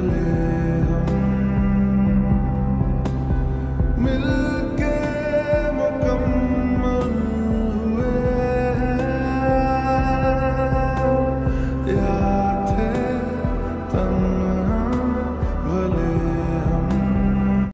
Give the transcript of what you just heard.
lejos. Me lejos.